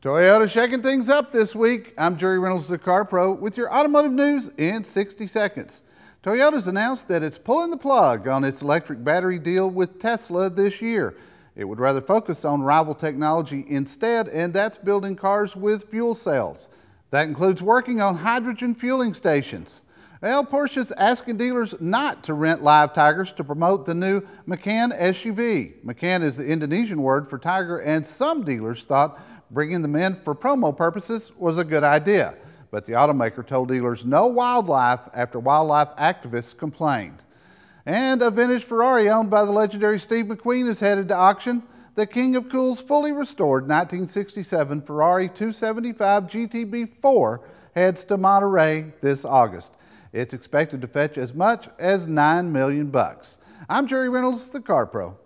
Toyota shaking things up this week. I'm Jerry Reynolds, the Car Pro, with your automotive news in 60 seconds. Toyota's announced that it's pulling the plug on its electric battery deal with Tesla this year. It would rather focus on rival technology instead, and that's building cars with fuel cells. That includes working on hydrogen fueling stations. Well, Porsche's asking dealers not to rent live tigers to promote the new Macan SUV. Macan is the Indonesian word for tiger, and some dealers thought bringing them in for promo purposes was a good idea. But the automaker told dealers no wildlife after wildlife activists complained. And a vintage Ferrari owned by the legendary Steve McQueen is headed to auction. The King of Cool's fully restored 1967 Ferrari 275 GTB4 heads to Monterey this August. It's expected to fetch as much as 9 million bucks. I'm Jerry Reynolds, the Car Pro.